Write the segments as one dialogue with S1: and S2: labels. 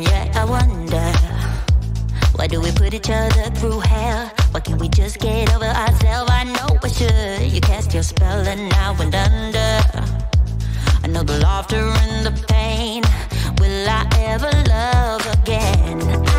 S1: And yet I wonder, why do we put each other through hell? Why can't we just get over ourselves? I know we should. You cast your spell and I went under. I know the laughter and the pain. Will I ever love again?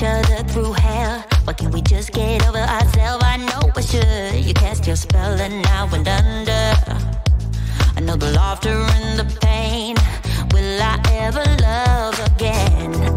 S1: each other through hell. Why can't we just get over ourselves? I know I should. You cast your spell and now we're under. I know the laughter and the pain. Will I ever love again?